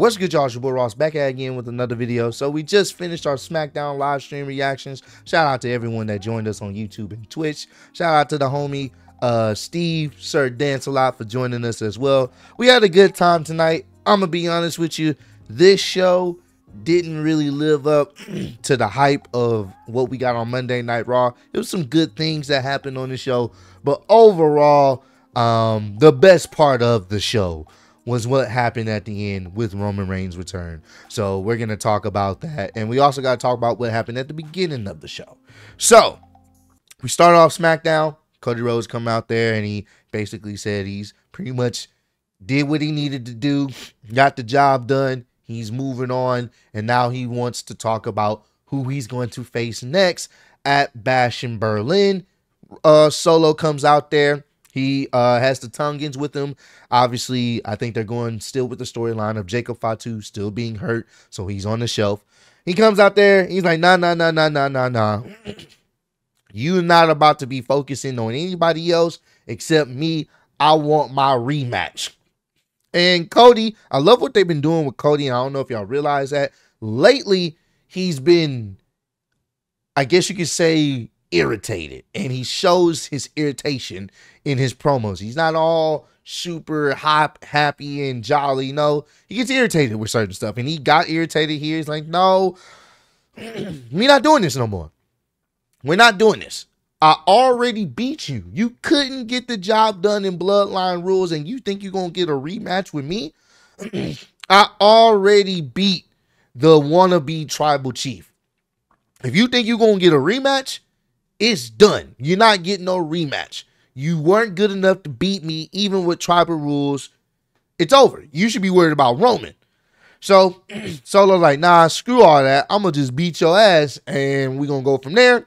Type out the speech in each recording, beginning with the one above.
What's good, y'all? It's your boy Ross back at again with another video. So we just finished our SmackDown live stream reactions. Shout out to everyone that joined us on YouTube and Twitch. Shout out to the homie uh Steve Sir Dance a lot for joining us as well. We had a good time tonight. I'm gonna be honest with you. This show didn't really live up to the hype of what we got on Monday Night Raw. It was some good things that happened on the show, but overall, um, the best part of the show was what happened at the end with Roman Reigns' return. So we're gonna talk about that, and we also got to talk about what happened at the beginning of the show. So we start off SmackDown. Cody Rhodes come out there and he basically said he's pretty much did what he needed to do, got the job done. He's moving on, and now he wants to talk about who he's going to face next at Bash in Berlin. Uh, Solo comes out there. He uh, has the Tongans with him. Obviously, I think they're going still with the storyline of Jacob Fatu still being hurt, so he's on the shelf. He comes out there. He's like, nah, nah, nah, nah, nah, nah, nah. You're not about to be focusing on anybody else except me. I want my rematch. And Cody, I love what they've been doing with Cody. I don't know if y'all realize that. Lately, he's been, I guess you could say, irritated. And he shows his irritation in his promos. He's not all super hop, happy and jolly. No, he gets irritated with certain stuff. And he got irritated here. He's like, no, we not doing this no more. We're not doing this. I already beat you. You couldn't get the job done in bloodline rules, and you think you're gonna get a rematch with me? I already beat the wannabe tribal chief. If you think you're gonna get a rematch, it's done. You're not getting no rematch. You weren't good enough to beat me, even with tribal rules. It's over. You should be worried about Roman. So Solo like, nah, screw all that. I'm gonna just beat your ass, and we're gonna go from there.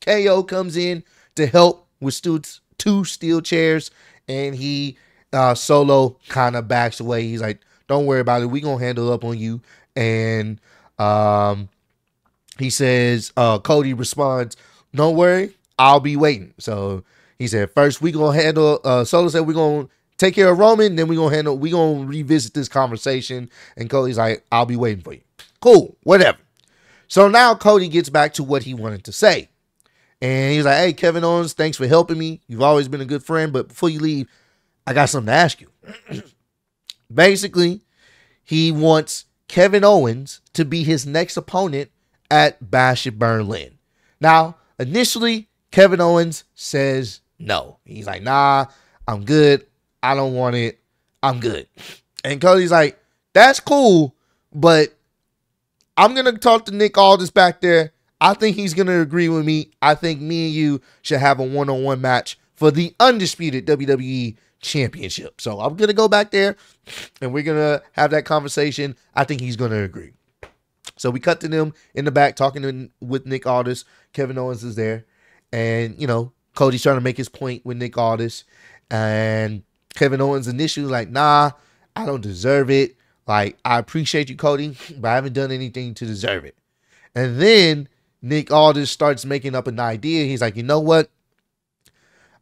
KO comes in to help with two steel chairs, and he uh, solo kind of backs away. He's like, "Don't worry about it. We gonna handle up on you." And um, he says, uh, Cody responds, "Don't worry, I'll be waiting." So he said, first we gonna handle." Uh, solo said, "We're gonna." Take care of Roman, then we gonna handle. We gonna revisit this conversation, and Cody's like, "I'll be waiting for you." Cool, whatever. So now Cody gets back to what he wanted to say. And he's like, hey, Kevin Owens, thanks for helping me. You've always been a good friend, but before you leave, I got something to ask you. Basically, he wants Kevin Owens to be his next opponent at Bash at Berlin. Now, initially, Kevin Owens says no. He's like, nah, I'm good. I don't want it. I'm good. And Cody's like, that's cool, but I'm going to talk to Nick Aldis back there I think he's going to agree with me. I think me and you should have a one on one match for the undisputed WWE Championship. So I'm going to go back there and we're going to have that conversation. I think he's going to agree. So we cut to them in the back talking to, with Nick Aldis. Kevin Owens is there. And, you know, Cody's trying to make his point with Nick Aldis. And Kevin Owens initially like, nah, I don't deserve it. Like, I appreciate you, Cody, but I haven't done anything to deserve it. And then Nick Aldis starts making up an idea. He's like, you know what?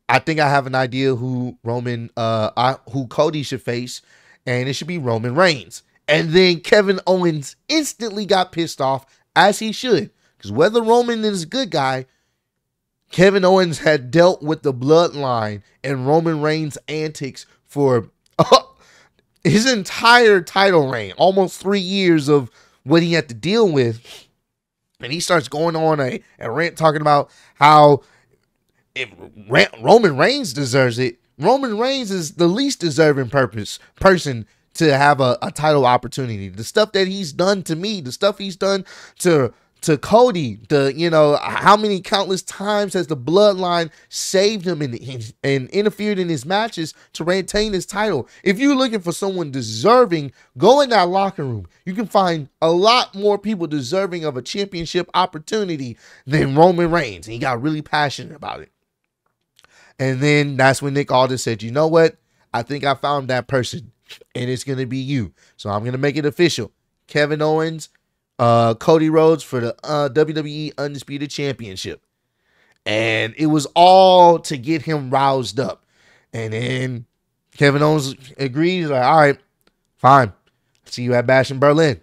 I think I have an idea who Roman, uh, I, who Cody should face, and it should be Roman Reigns. And then Kevin Owens instantly got pissed off, as he should, because whether Roman is a good guy, Kevin Owens had dealt with the bloodline and Roman Reigns' antics for his entire title reign, almost three years of what he had to deal with. And he starts going on a, a rant talking about how if Roman Reigns deserves it, Roman Reigns is the least deserving purpose person to have a, a title opportunity. The stuff that he's done to me, the stuff he's done to to Cody, the you know how many countless times has the bloodline saved him and, and interfered in his matches to retain his title. If you're looking for someone deserving, go in that locker room. You can find a lot more people deserving of a championship opportunity than Roman Reigns. And he got really passionate about it. And then that's when Nick Aldis said, "You know what? I think I found that person, and it's gonna be you. So I'm gonna make it official. Kevin Owens." uh, Cody Rhodes for the uh, WWE Undisputed Championship. And it was all to get him roused up. And then Kevin Owens agrees, like, all right, fine. See you at Bash in Berlin.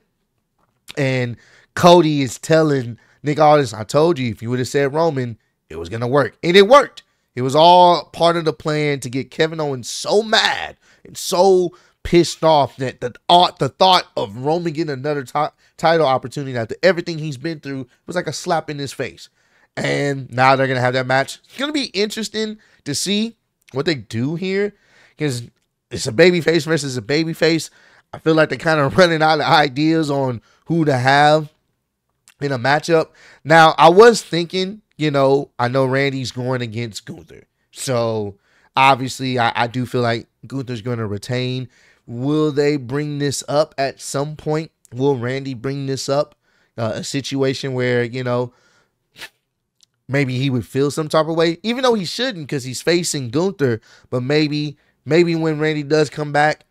And Cody is telling Nick Aldis, I told you, if you would have said Roman, it was gonna work. And it worked. It was all part of the plan to get Kevin Owens so mad and so pissed off that the thought, the thought of Roman getting another t- title opportunity after everything he's been through was like a slap in his face. And now they're gonna have that match. It's gonna be interesting to see what they do here because it's a baby face versus a baby face. I feel like they're kind of running out of ideas on who to have in a matchup. Now, I was thinking, you know, I know Randy's going against Gunther. So obviously, I, I do feel like Gunther's going to retain. Will they bring this up at some point? Will Randy bring this up? Uh, a situation where, you know, maybe he would feel some type of way, even though he shouldn't because he's facing Gunther. But maybe, maybe when Randy does come back,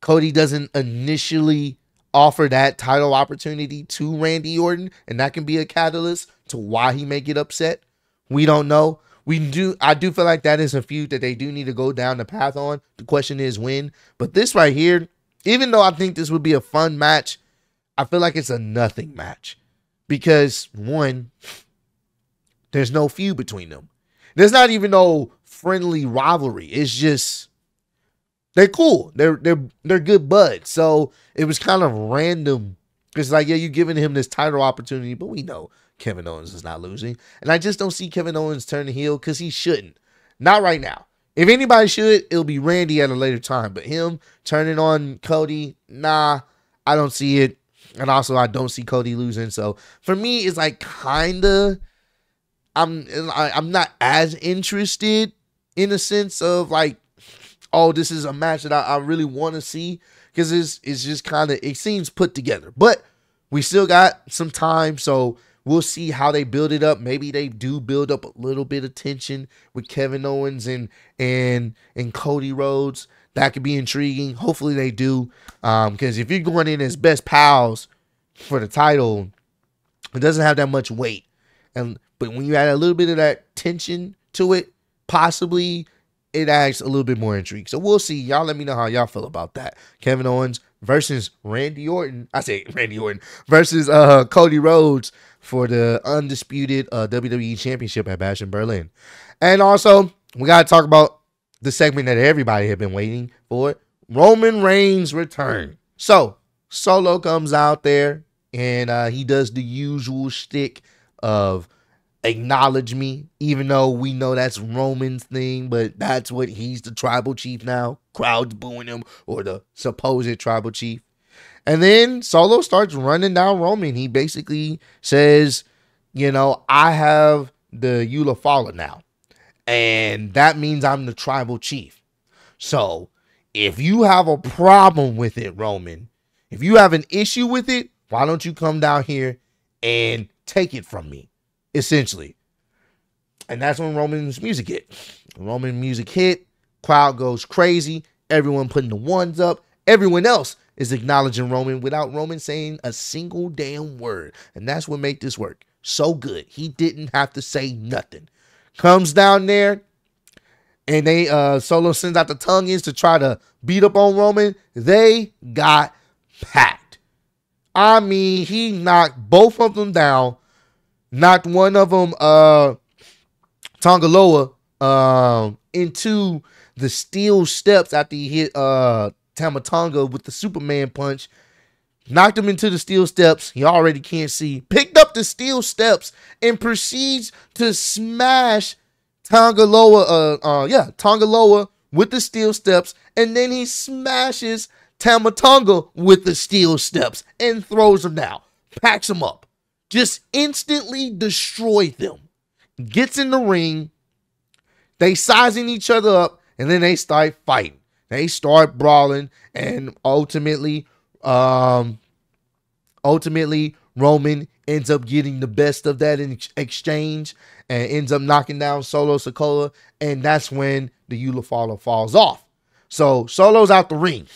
Cody doesn't initially offer that title opportunity to Randy Orton, and that can be a catalyst to why he may get upset. We don't know. We do. I do feel like that is a feud that they do need to go down the path on. The question is when. But this right here, even though I think this would be a fun match, I feel like it's a nothing match because one, there's no feud between them. There's not even no friendly rivalry. It's just they're cool. They're they're they're good buds. So it was kind of random. It's like, yeah, you're giving him this title opportunity, but we know Kevin Owens is not losing. And I just don't see Kevin Owens turn the heel because he shouldn't. Not right now. If anybody should, it'll be Randy at a later time. But him turning on Cody, nah, I don't see it. And also, I don't see Cody losing. So for me, it's like kinda. I'm I'm not as interested in the sense of like, oh, this is a match that I, I really want to see because it's it's just kind of it seems put together. But we still got some time, so We'll see how they build it up. Maybe they do build up a little bit of tension with Kevin Owens and and and Cody Rhodes. That could be intriguing. Hopefully they do. Um, because if you're going in as best pals for the title, it doesn't have that much weight. And but when you add a little bit of that tension to it, possibly it adds a little bit more intrigue. So we'll see. Y'all let me know how y'all feel about that. Kevin Owens versus Randy Orton. I say Randy Orton versus uh Cody Rhodes for the undisputed uh, WWE Championship at Bash in Berlin. And also, we got to talk about the segment that everybody had been waiting for Roman Reigns' return. So, Solo comes out there and uh, he does the usual stick of acknowledge me, even though we know that's Roman's thing, but that's what he's the tribal chief now. Crowds booing him, or the supposed tribal chief. And then Solo starts running down Roman. He basically says, you know, I have the Euler now. And that means I'm the tribal chief. So if you have a problem with it, Roman, if you have an issue with it, why don't you come down here and take it from me? Essentially. And that's when Roman's music hit. Roman music hit, crowd goes crazy, everyone putting the ones up, everyone else is acknowledging Roman without Roman saying a single damn word. And that's what made this work so good. He didn't have to say nothing. Comes down there and they uh Solo sends out the Tongans to try to beat up on Roman. They got packed. I mean, he knocked both of them down. Knocked one of them uh Tonga Loa um into the steel steps after he hit uh Tama Tonga with the Superman punch, knocked him into the steel steps. He already can't see. Picked up the steel steps and proceeds to smash Tonga Loa. Uh, uh, yeah, Tonga Loa with the steel steps, and then he smashes Tama Tonga with the steel steps and throws him down, packs him up, just instantly destroyed them. Gets in the ring. They sizing each other up, and then they start fighting. They start brawling, and ultimately, um, ultimately Roman ends up getting the best of that in exchange and ends up knocking down Solo Sikoa, and that's when the Euler falls off. So Solo's out the ring.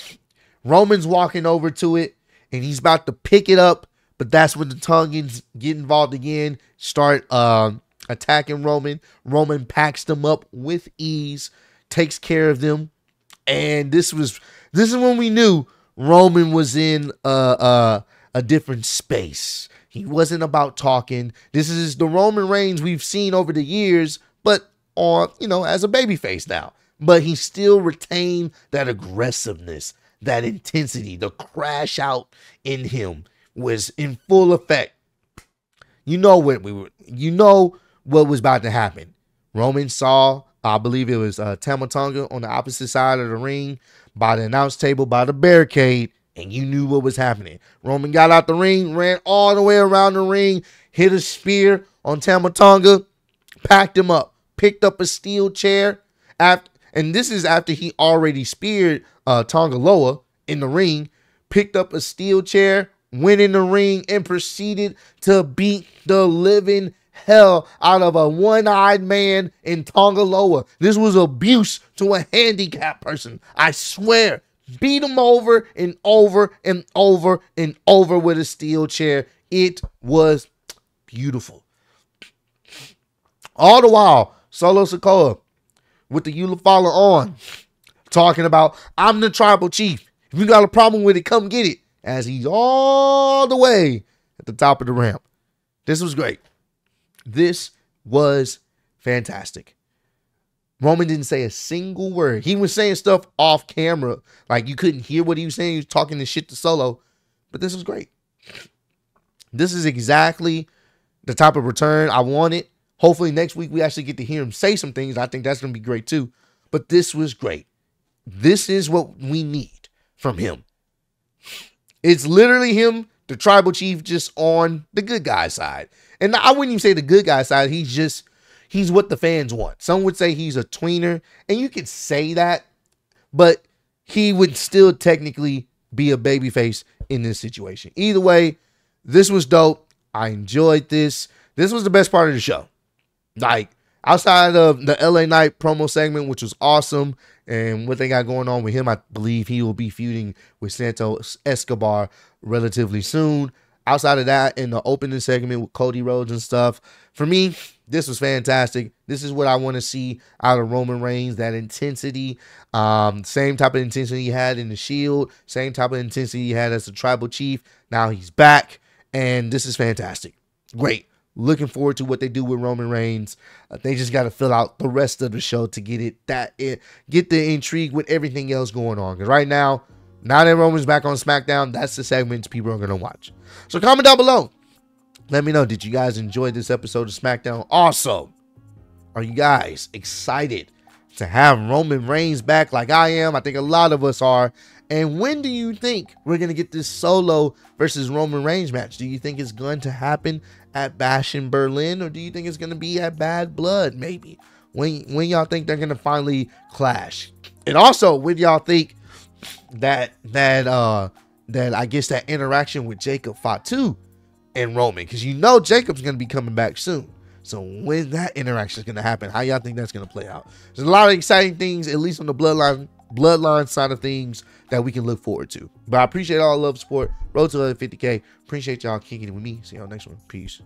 Roman's walking over to it, and he's about to pick it up, but that's when the Tongans get involved again, start um, attacking Roman. Roman packs them up with ease, takes care of them, and this was this is when we knew Roman was in a, a, a different space. He wasn't about talking. This is the Roman Reigns we've seen over the years, but on, you know, as a babyface now. But he still retained that aggressiveness, that intensity, the crash out in him was in full effect. You know what we were, you know what was about to happen. Roman saw, I believe it was uh, Tama Tonga on the opposite side of the ring by the announce table, by the barricade, and you knew what was happening. Roman got out the ring, ran all the way around the ring, hit a spear on Tama Tonga, packed him up, picked up a steel chair. After, and this is after he already speared uh, Tonga Loa in the ring, picked up a steel chair, went in the ring, and proceeded to beat the living hell out of a one-eyed man in Tonga Loa. This was abuse to a handicapped person. I swear. Beat him over and over and over and over with a steel chair. It was beautiful. All the while, Solo Sikoa with the Euler on, talking about, I'm the tribal chief. If you got a problem with it, come get it. As he's all the way at the top of the ramp. This was great. This was fantastic. Roman didn't say a single word. He was saying stuff off camera. Like you couldn't hear what he was saying. He was talking this shit to Solo. But this was great. This is exactly the type of return I wanted. Hopefully next week we actually get to hear him say some things. I think that's going to be great too. But this was great. This is what we need from him. It's literally him, the tribal chief, just on the good guy side. And I wouldn't even say the good guy side. He's just he's what the fans want. Some would say he's a tweener, and you could say that, but he would still technically be a babyface in this situation. Either way, this was dope. I enjoyed this. This was the best part of the show. Like outside of the LA Knight promo segment, which was awesome, and what they got going on with him, I believe he will be feuding with Santos Escobar relatively soon outside of that, in the opening segment with Cody Rhodes and stuff, for me, this was fantastic. This is what I want to see out of Roman Reigns. That intensity, um, same type of intensity he had in the Shield, same type of intensity he had as the Tribal Chief. Now he's back, and this is fantastic. Great. Looking forward to what they do with Roman Reigns. Uh, they just got to fill out the rest of the show to get it that it, get the intrigue with everything else going on. Because right now, now that Roman's back on SmackDown, that's the segments people are to watch. So comment down below. Let me know, did you guys enjoy this episode of SmackDown? Also, are you guys excited to have Roman Reigns back like I am? I think a lot of us are. And when do you think we're going to get this solo versus Roman Reigns match? Do you think it's going to happen at Bash in Berlin or do you think it's going to be at Bad Blood maybe? When when y'all think they're going to finally clash? And also, when y'all think that that uh that I guess that interaction with Jacob Fatu and Roman because you know Jacob's gonna be coming back soon. So when that interaction is gonna happen, how y'all think that's gonna play out? There's a lot of exciting things, at least on the bloodline bloodline side of things that we can look forward to. But I appreciate all love support. Road to 50k. Appreciate y'all kicking it with me. See y'all next one. Peace.